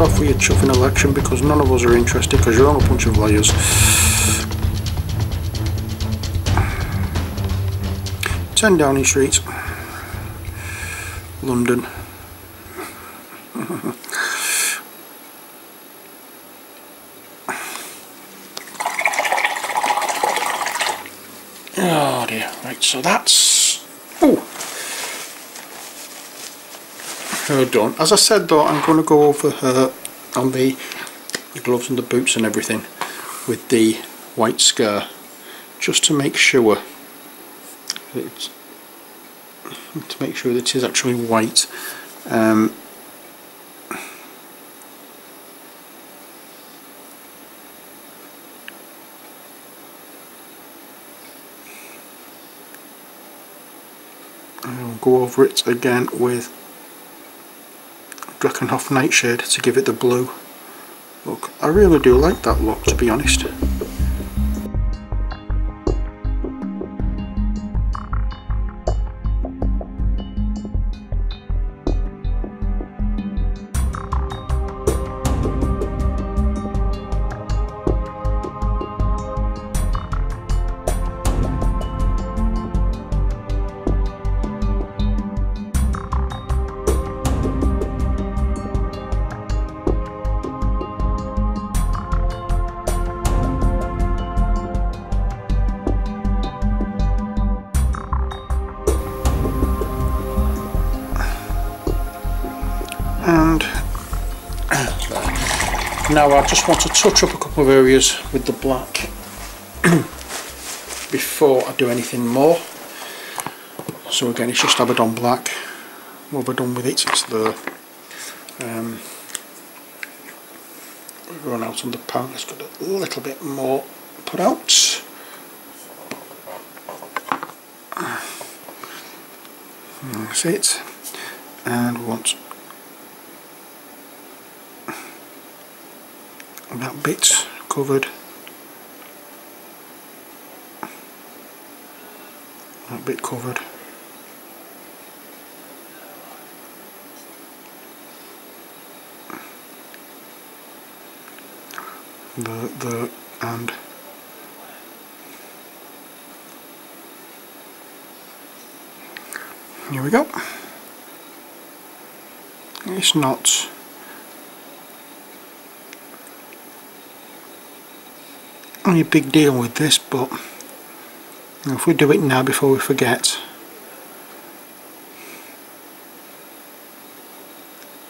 Sod off with your chuffing election because none of us are interested because you're all a bunch of liars. 10 Downing Street, London. oh dear, right, so that's... Oh! Done. As I said though, I'm going to go over her on the, the gloves and the boots and everything with the white scar just to make sure to make sure that it is actually white um, I'll go over it again with Drakenhof Nightshade to give it the blue look. I really do like that look to be honest. Now I just want to touch up a couple of areas with the black before I do anything more. So again it's just Abaddon black. What I done with it it's the um, run out on the pan? It's got a little bit more put out. That's it. And want that bit covered. That bit covered. The the and. Here we go. It's not any big deal with this but if we do it now before we forget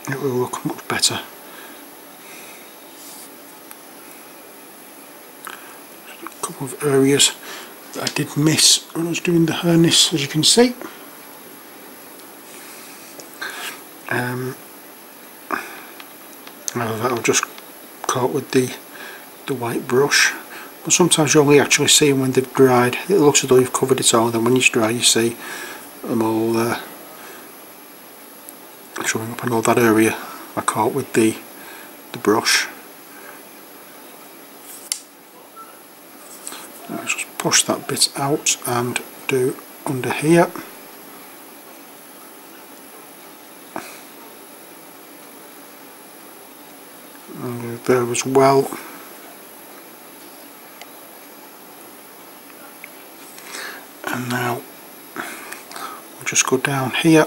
it will look much better. A couple of areas that I did miss when I was doing the harness as you can see. Um, that'll just caught with the the white brush but sometimes you only actually see them when they've dried. It looks as though you've covered it all then when it's dry you see them all uh, showing up in all that area I caught with the the brush. Just push that bit out and do under here. And there as well and now we'll just go down here.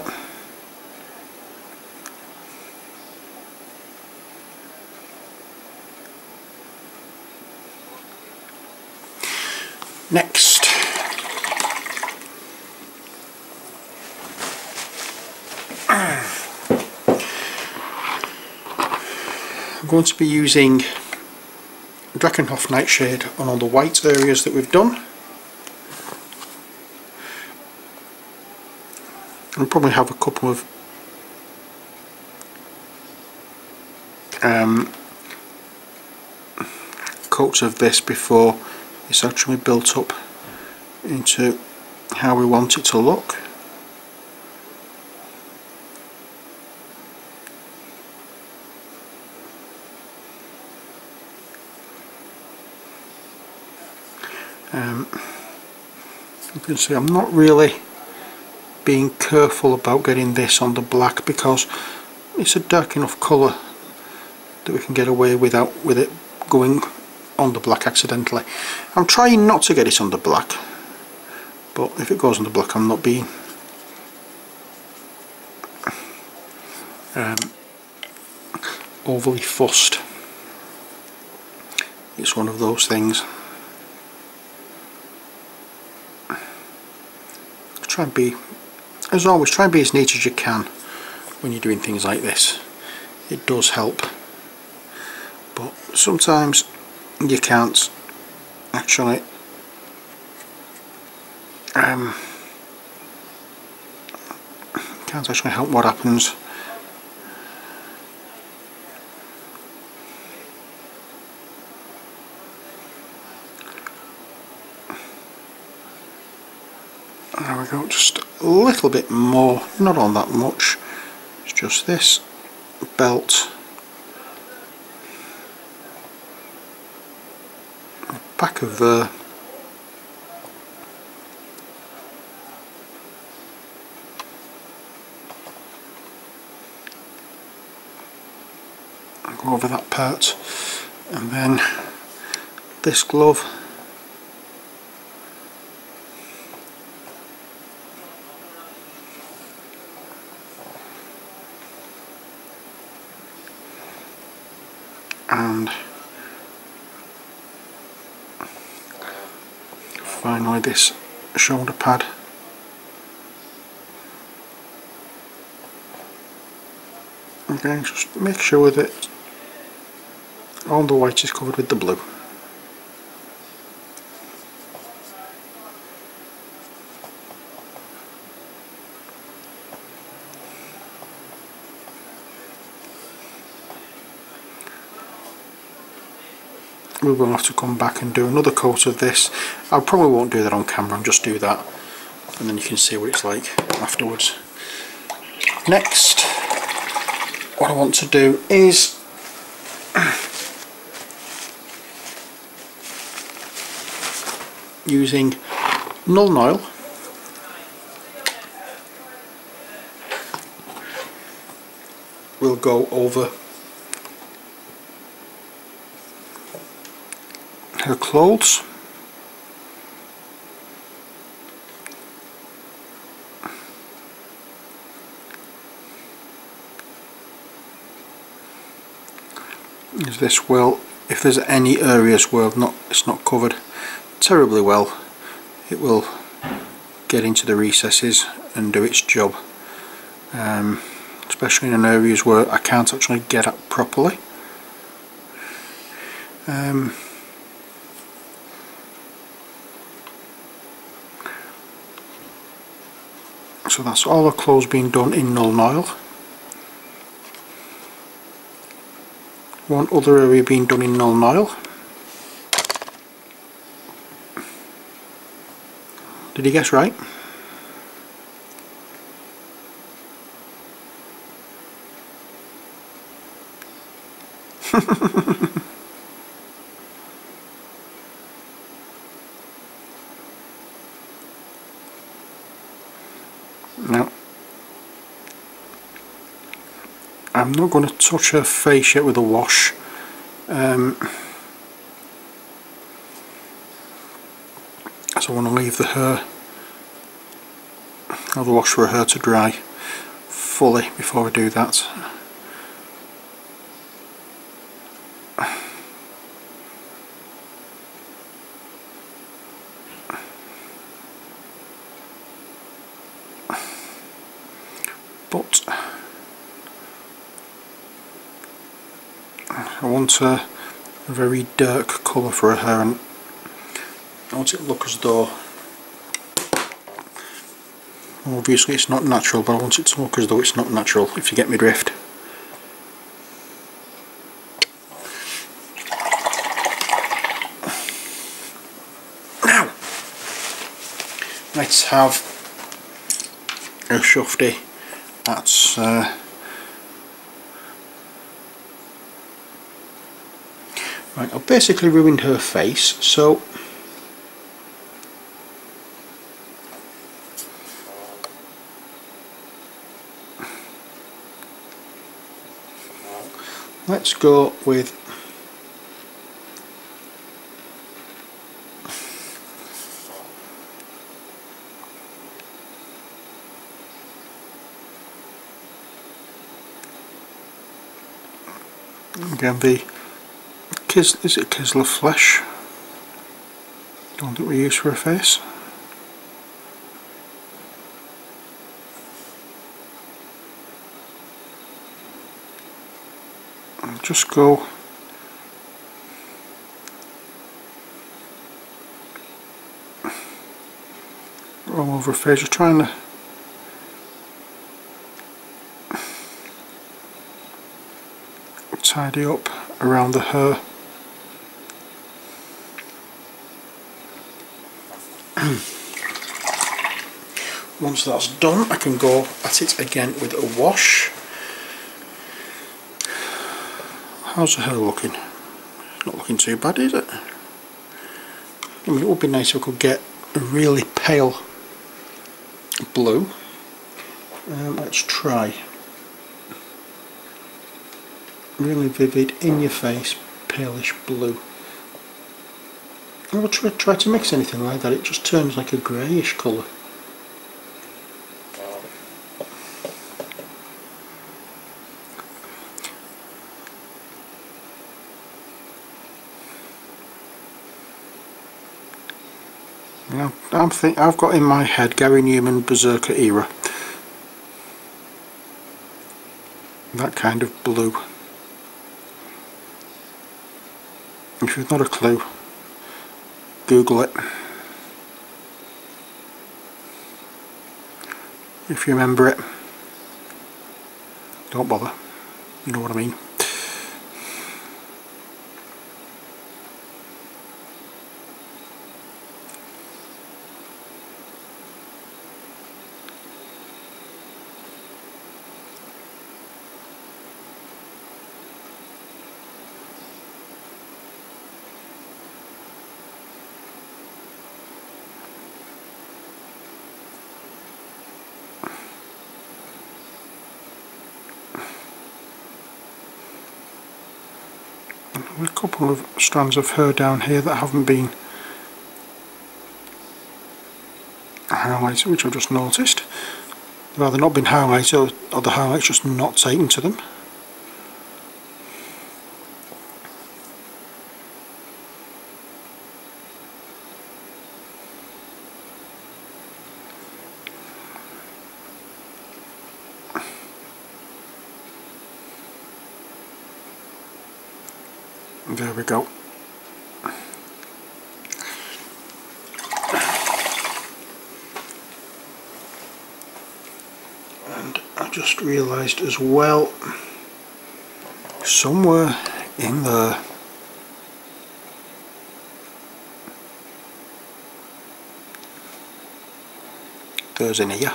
Next. I'm going to be using Drakenhof Nightshade on all the white areas that we've done I'll probably have a couple of um, coats of this before it's actually built up into how we want it to look. Um, you can see I'm not really being careful about getting this on the black because it's a dark enough colour that we can get away without with it going on the black accidentally. I'm trying not to get it on the black but if it goes on the black I'm not being um, overly fussed. It's one of those things. Try and be, as always, try and be as neat as you can when you're doing things like this. It does help. But sometimes you can't actually um, can't actually help what happens there we go. Just a little bit more not on that much. It's just this belt. Back of the go over that part. And then this glove and finally this shoulder pad. Again just make sure that all the white is covered with the blue we will have to come back and do another coat of this. I probably won't do that on camera, I'll just do that and then you can see what it's like afterwards. Next, what I want to do is using Nuln Oil we'll go over her clothes. Is this well if there's any areas where not it's not covered terribly well it will get into the recesses and do its job. Um, especially in an areas where I can't actually get up properly. Um, so that's all the clothes being done in Nuln Oil one other area being done in Nuln Oil did you guess right? Now, I'm not going to touch her face yet with a wash. Um, so I want to leave the hair, or the wash for her to dry fully before I do that. but A, very dark colour for a hair and I want it to look as though obviously it's not natural but I want it to look as though it's not natural if you get me drift. Now let's have a shufty. That's uh, right I've basically ruined her face so let's go with again Kis is it Kislev flesh? One that we use for a face. And just go. All over a face, just trying to tidy up around the hair. Once that's done I can go at it again with a wash. How's the hair looking? Not looking too bad is it? I mean it would be nice if I could get a really pale blue. Um, let's try really vivid, in your face, palish blue. I will try, try to mix anything like that, it just turns like a greyish colour. I'm think I've got in my head Gary Numan Berserker era. That kind of blue. If you've not a clue, Google it. If you remember it, don't bother. You know what I mean. A couple of strands of hair down here that haven't been highlighted which I've just noticed. They've either not been highlighted or, or the highlights just not taken to them There we go. And I just realised as well, somewhere in there there's an ear.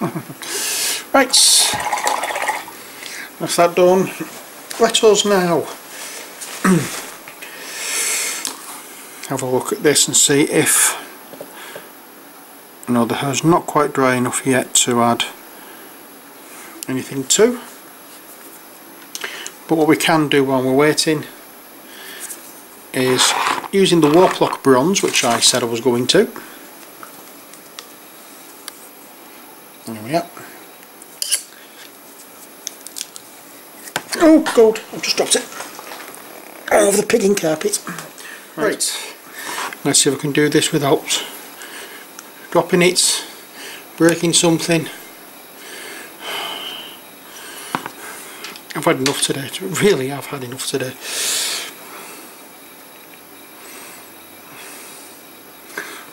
right, that's that done. Let us now have a look at this and see if no, the hair's not quite dry enough yet to add anything to. But what we can do while we're waiting is using the Warplock bronze, which I said I was going to. There we are. Oh god, I've just dropped it over the pigging carpet. Right. right, let's see if I can do this without dropping it, breaking something. I've had enough today, really I've had enough today.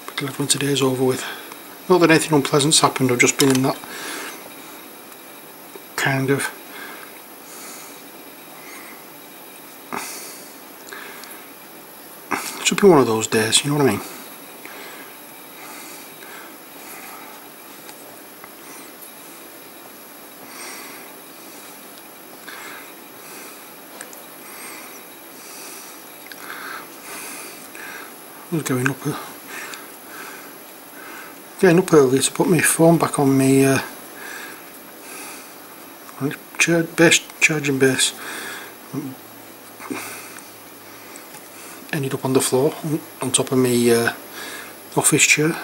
But glad when over with. Not that anything unpleasant's happened, I've just been in that kind of should be one of those days, you know what I mean? I was going up getting up early to put my phone back on me uh, base, charging base ended up on the floor on, top of my uh, office chair.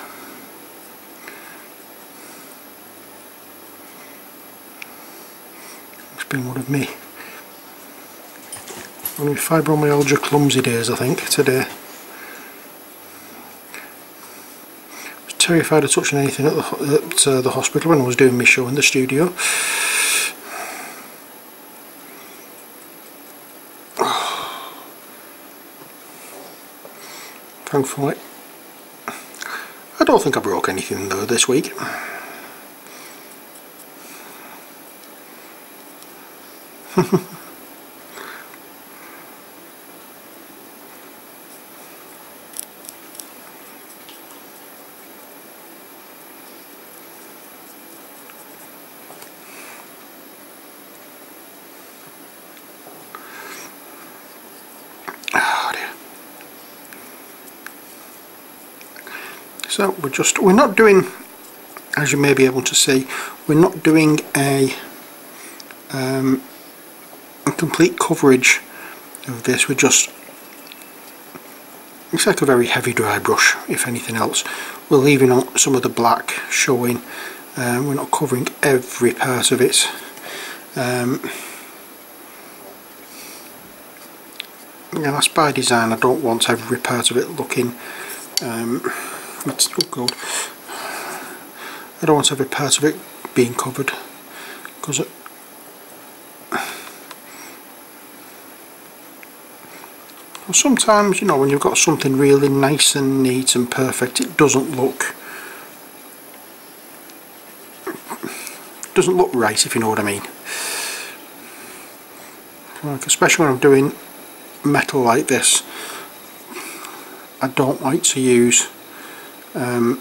It's been one of me. One of my fibromyalgia clumsy days I think today. I was terrified of touching anything at the, at, uh, the hospital when I was doing my show in the studio. Thankfully, I don't think I broke anything though this week. So we're just, we're not doing, as you may be able to see, we're not doing a, um, a complete coverage of this, we're just, it's like a very heavy dry brush if anything else. We're leaving on some of the black showing, um, we're not covering every part of it. Um, yeah, that's by design, I don't want every part of it looking um, it's oh god. I don't want every part of it being covered because it sometimes you know when you've got something really nice and neat and perfect it doesn't look doesn't look right if you know what I mean. Like especially when I'm doing metal like this I don't like to use um,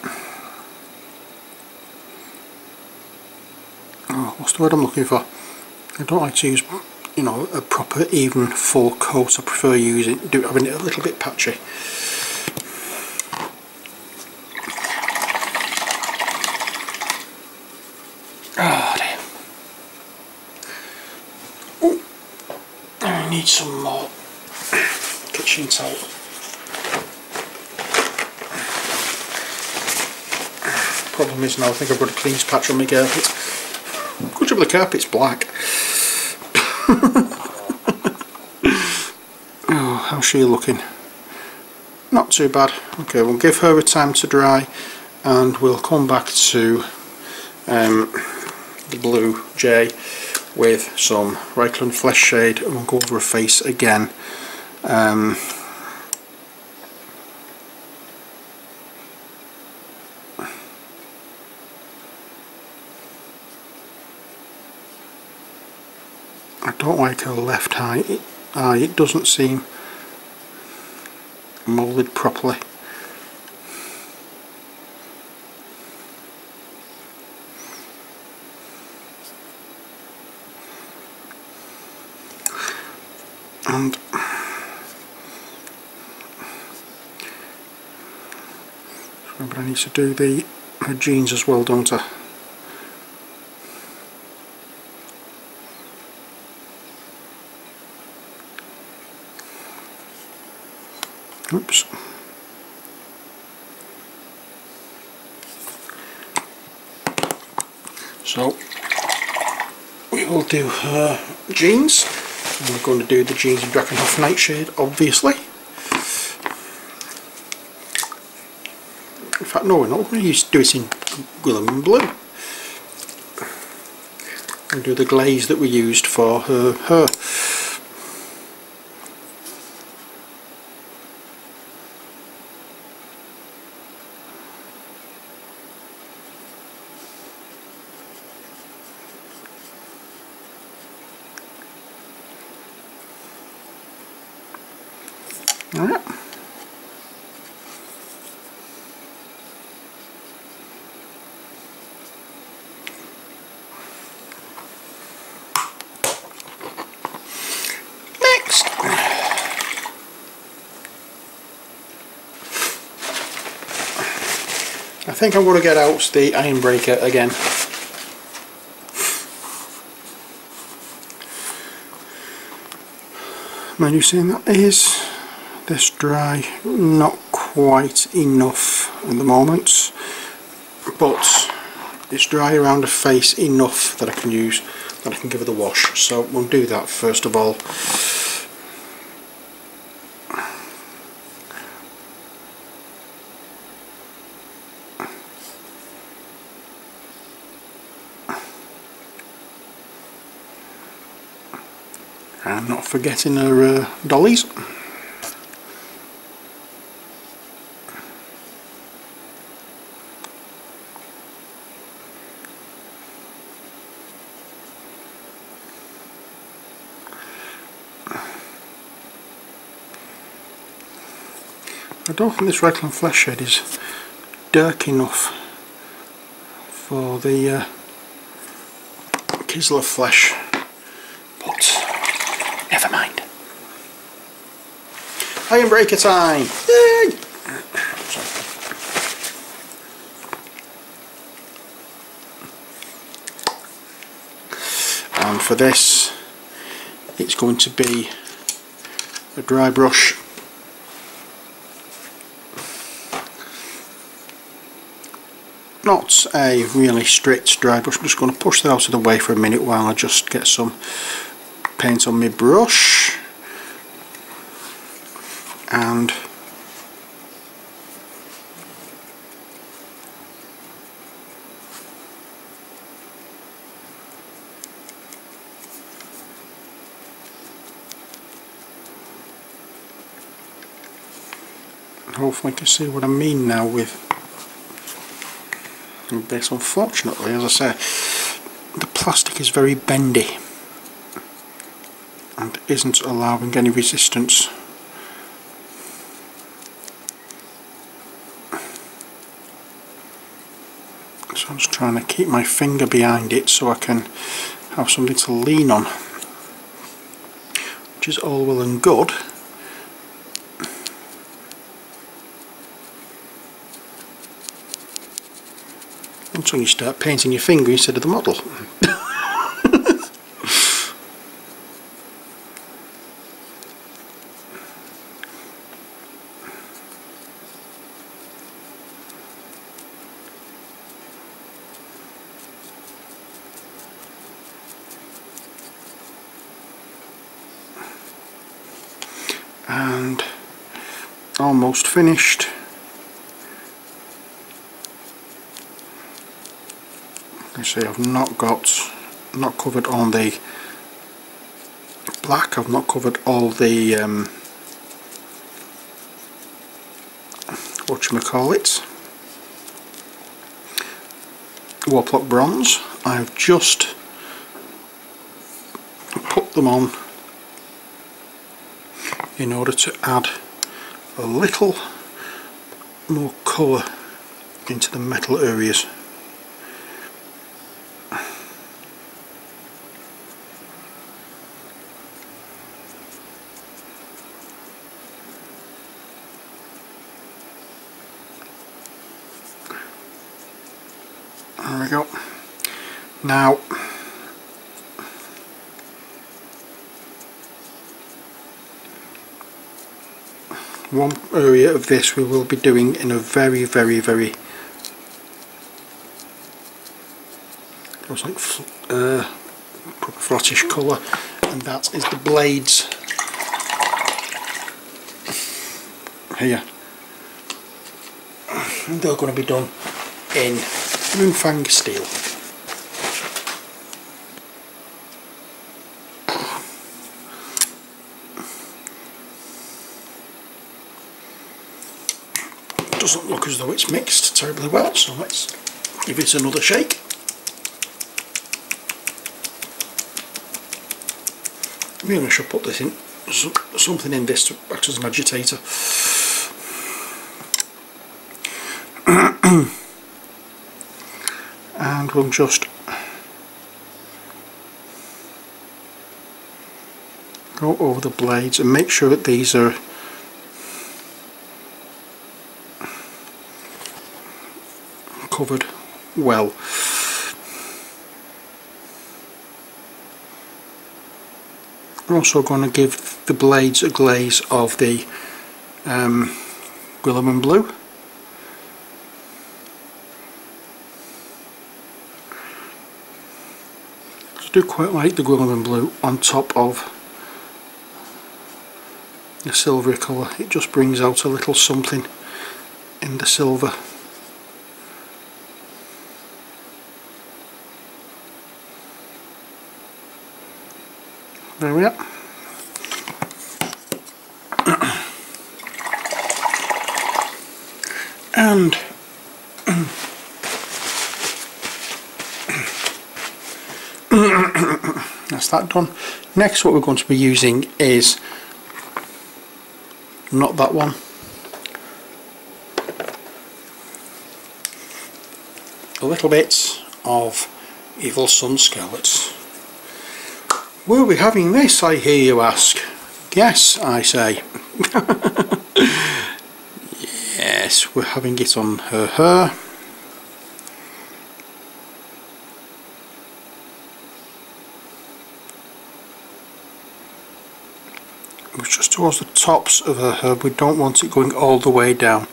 oh, what's the word I'm looking for? I don't like to use you know a proper even full coat. I prefer using do having it a little bit patchy. Oh dear. I need some more kitchen towel problem is now I think I've got a clean patch on my carpet. Good job the carpet's black. oh, how's she looking? Not too bad. Okay, we'll give her a time to dry and we'll come back to um, the Blue Jay with some Reikland Flesh Shade and we'll go over her face again. Um, don't like her left eye. It, eye. it doesn't seem moulded properly. And remember I need to do the jeans as well don't I? Oops. So we will do her jeans. And we're going to do the jeans in Drakenhof Nightshade, obviously. In fact, no, we're not going to do it in Guilliman Blue. And do the glaze that we used for her hair. Alright. Next. think I'm going to get out the iron breaker again. Mind you saying that is this dry not quite enough at the moment but it's dry around the face enough that I can use that I can give it a wash. So we'll do that first of all. And not forgetting our uh, dollies I don't think this Reikland flesh shade is dark enough for the uh, Kislev flesh but never mind. Iron breaker time! Yay! And for this it's going to be a dry brush not a really strict dry brush, I'm just going to push that out of the way for a minute while I just get some paint on my brush. And hopefully you can see what I mean now with this unfortunately as I say the plastic is very bendy and isn't allowing any resistance. So I'm just trying to keep my finger behind it so I can have something to lean on which is all well and good until you start painting your finger instead of the model. and almost finished see I've not got not covered on the black I've not covered all the um, what you call it Warplock bronze. I've just put them on in order to add a little more colour into the metal areas There we go. Now, one area of this we will be doing in a very, very, very looks like uh, flattish colour, and that is the blades here. And they're going to be done in Runefang steel. Doesn't look as though it's mixed terribly well, so let's give it another shake. Maybe I should put this in something in this to act as an agitator. and we'll just go over the blades and make sure that these are covered well. We're also going to give the blades a glaze of the um, Guilliman Blue. I do quite like the Guilliman Blue on top of the silvery colour. It just brings out a little something in the silver. There we are. and that's that done. Next what we're going to be using is not that one a little bit of Evil Sunz Scarlets Were we having this, I hear you ask? Yes, I say. yes, we're having it on her hair. just towards the tops of her hair, we don't want it going all the way down.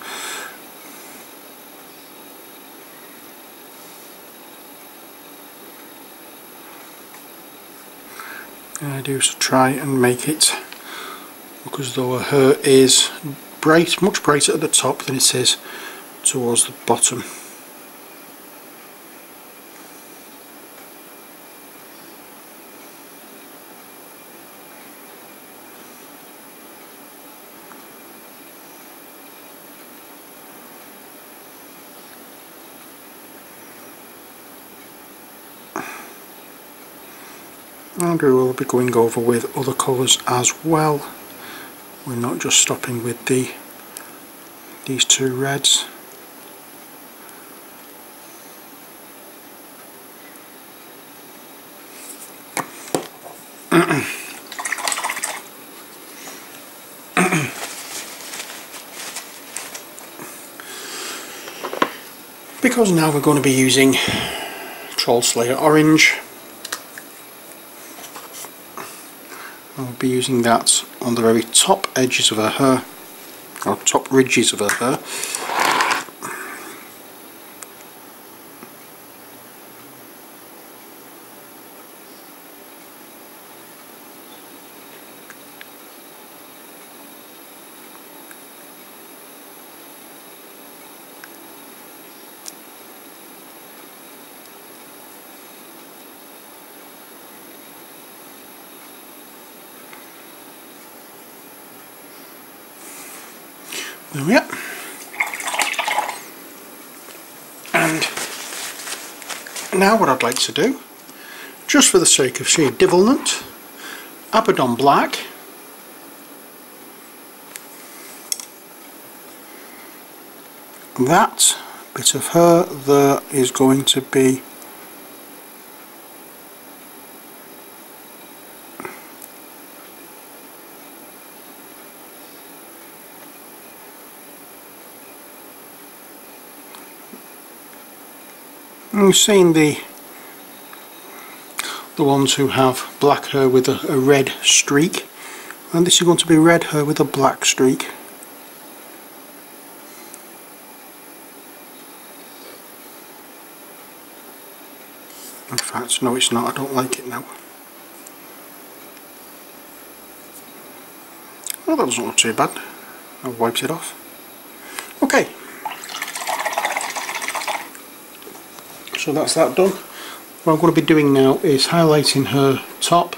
Do to try and make it look as though her is bright, much brighter at the top than it is towards the bottom. And we will be going over with other colours as well. We're not just stopping with the these two reds. Because now we're going to be using Troll Slayer Orange be using that on the very top edges of her hair, or top ridges of her hair. There we are. And now what I'd like to do, just for the sake of sheer devilment, Abaddon Black. That bit of her there is going to be We've seen the the ones who have black hair with a, a red streak and this is going to be red hair with a black streak. In fact, no it's not, I don't like it now. Well that doesn't look too bad. I wiped it off. Okay, so that's that done. What I'm going to be doing now is highlighting her top.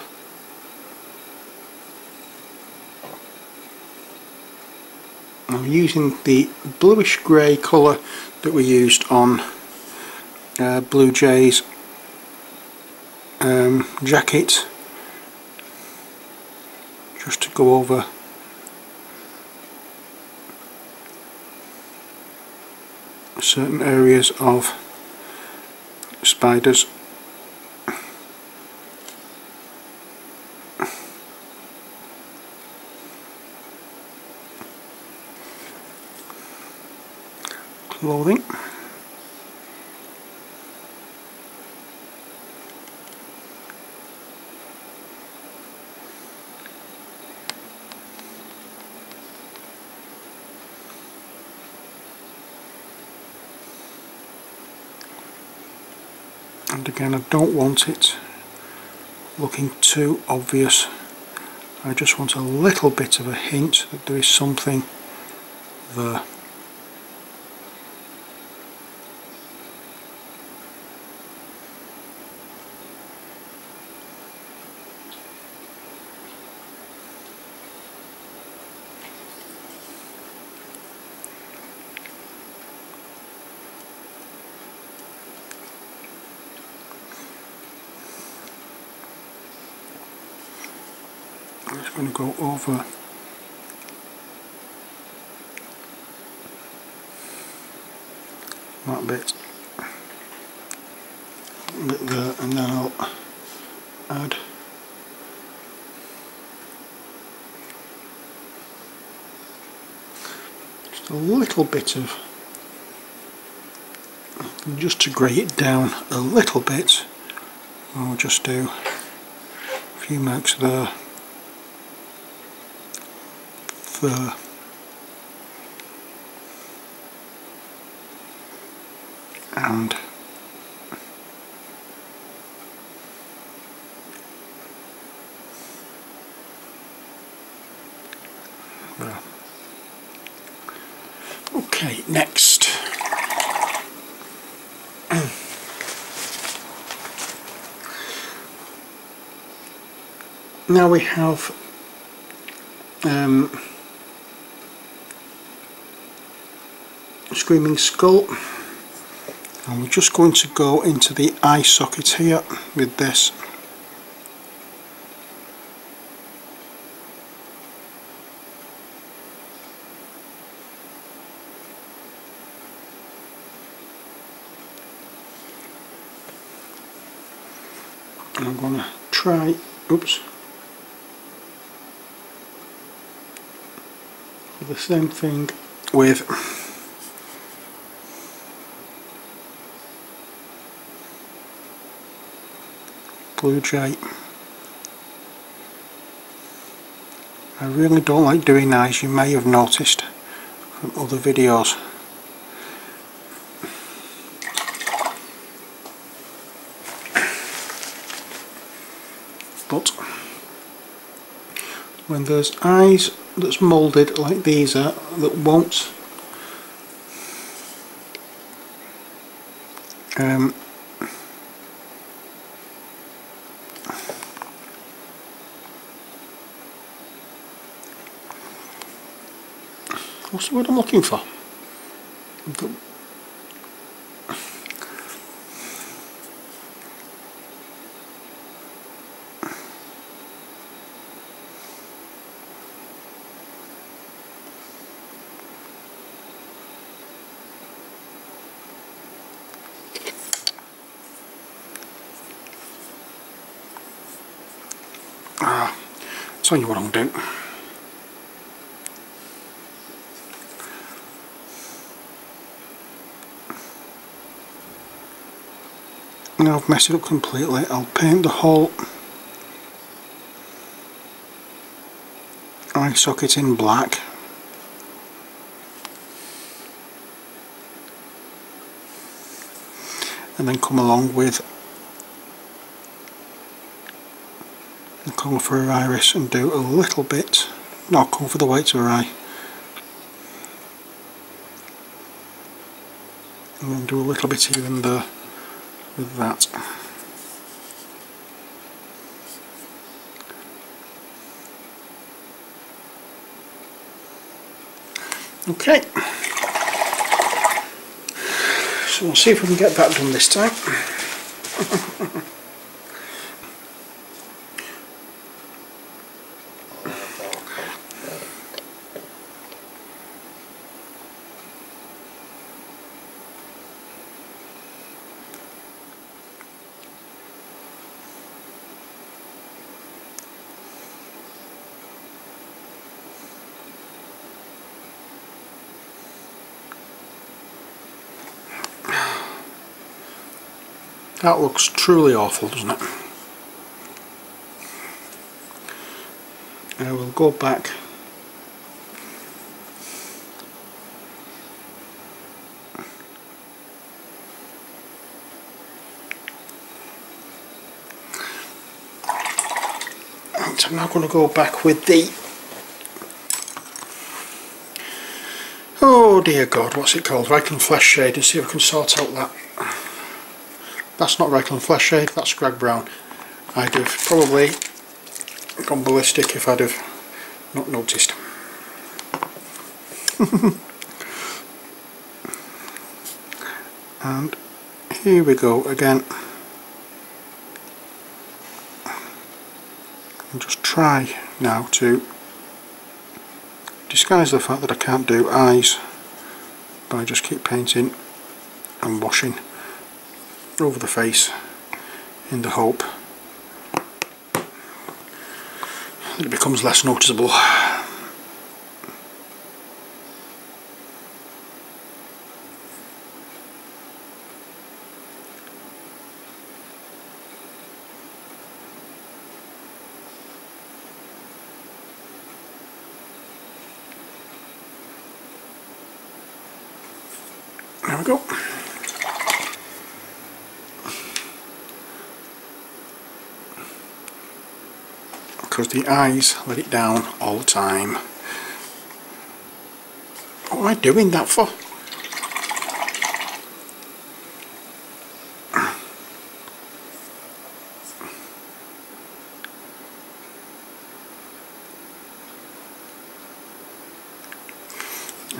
I'm using the bluish grey colour that we used on uh, Blue Jay's um, jacket just to go over. Certain areas of spiders. Clothing and again. I don't want it looking too obvious. I just want a little bit of a hint that there is something there go over. That bit, bit there and then I'll add just a little bit of just to grey it down a little bit I'll just do a few marks there there and there. Okay, next. now we have um, Screaming Skull. And we're just going to go into the eye socket here with this. And I'm going to try oops the same thing with blue jay. I really don't like doing eyes, you may have noticed from other videos. But when there's eyes that's moulded like these are that won't um, what's the word I'm looking for? Ah, tell you what I'll do. Now I've messed it up completely, I'll paint the whole eye socket in black. And then come along with the colour for her iris and do a little bit, not come for the whites of her eye. And then do a little bit here and there with that. Okay, so we'll see if we can get that done this time. That looks truly awful, doesn't it? I will go back. And I'm now going to go back with the oh dear god what's it called? Reikland flesh shade and see if I can sort out that that's not Reikland Flesh Shade that's Greg Brown. I'd have probably gone ballistic if I'd have not noticed. And here we go again. Just try now to disguise the fact that I can't do eyes by just keep painting and washing over the face in the hope that it becomes less noticeable. There we go. Because the eyes let it down all the time. What am I doing that for?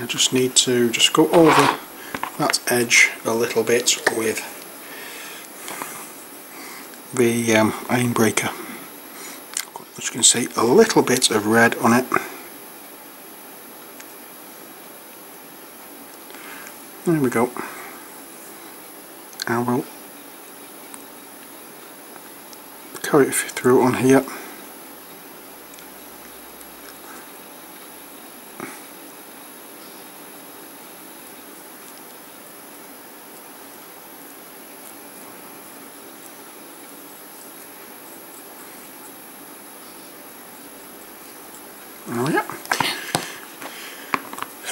I just need to just go over that edge a little bit with the um, Ironbreaker you can see a little bit of red on it. There we go. I will carry it through on here Oh yeah.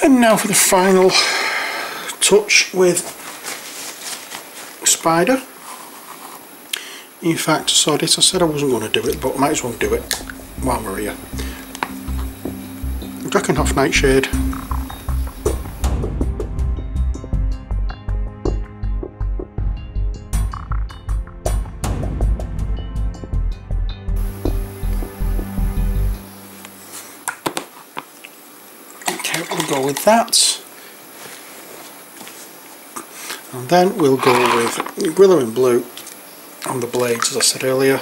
And now for the final touch with Spider. In fact, I saw this, I said I wasn't going to do it, but I might as well do it while we're here. Drakenhof Nightshade that. And then we'll go with Guilliman Blue on the blades as I said earlier.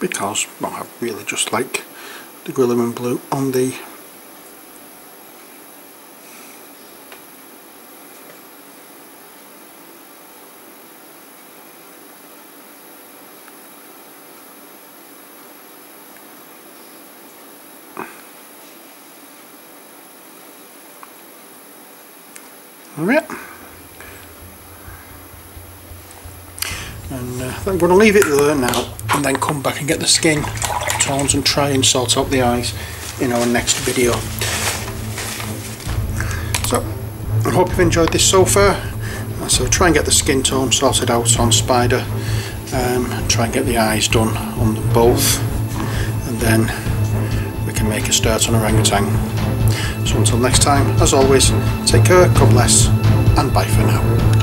Because well, I really just like the Guilliman Blue on the Alright. And uh, I'm going to leave it there now and then come back and get the skin tones and try and sort out the eyes in our next video. So, I hope you've enjoyed this so far. So try and get the skin tone sorted out on Spider. Um, try and get the eyes done on both. And then we can make a start on orangutan. So until next time, as always, take care, God bless, and bye for now.